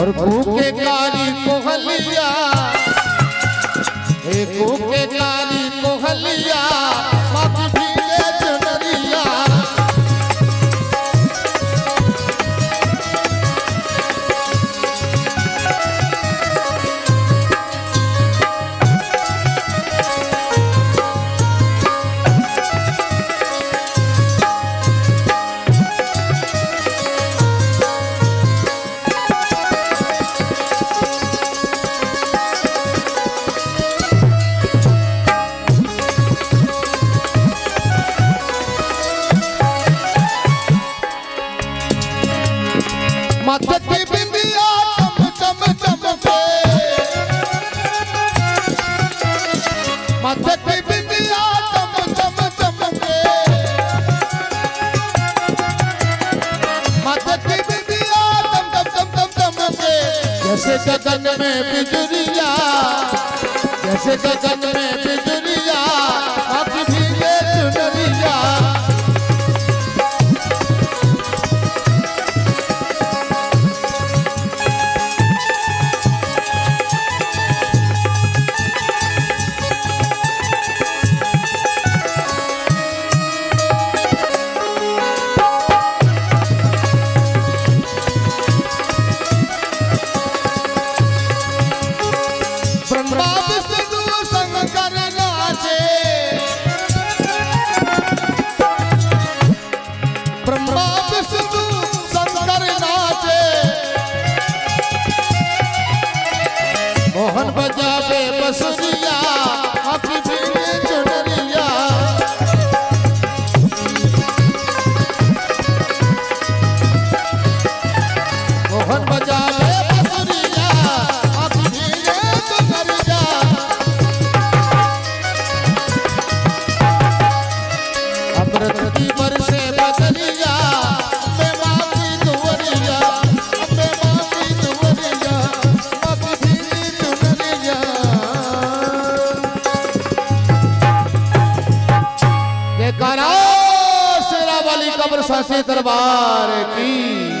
और भूखे काली कोहलिया। एक भूखे काली कोहलिया। मत जैसे गगन में बिजुरिया जैसे गगन में मोहन बजावे बसुरिया आखी भीगे चुनरिया मोहन बजावे बसुरिया आखी भीगे चुनरिया अमृत की बरसे करा शेरा वाली कब्र सासे दरबार की।